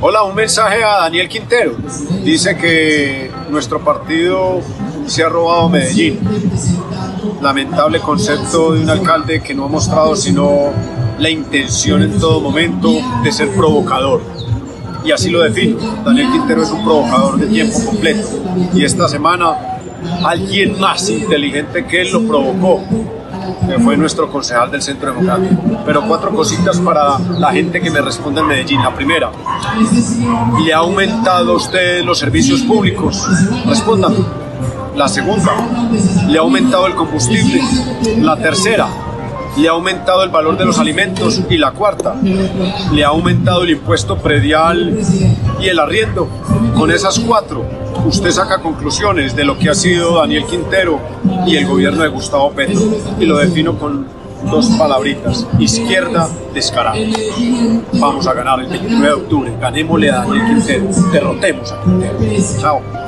Hola, un mensaje a Daniel Quintero. Dice que nuestro partido se ha robado Medellín. Lamentable concepto de un alcalde que no ha mostrado sino la intención en todo momento de ser provocador. Y así lo defino. Daniel Quintero es un provocador de tiempo completo. Y esta semana alguien más inteligente que él lo provocó que fue nuestro concejal del Centro Democrático. Pero cuatro cositas para la gente que me responde en Medellín. La primera, ¿le ha aumentado usted los servicios públicos? Respóndame. La segunda, ¿le ha aumentado el combustible? La tercera, le ha aumentado el valor de los alimentos y la cuarta, le ha aumentado el impuesto predial y el arriendo. Con esas cuatro, usted saca conclusiones de lo que ha sido Daniel Quintero y el gobierno de Gustavo Petro. Y lo defino con dos palabritas, izquierda descarada. Vamos a ganar el 29 de octubre, ganémosle a Daniel Quintero, derrotemos a Quintero. Chao.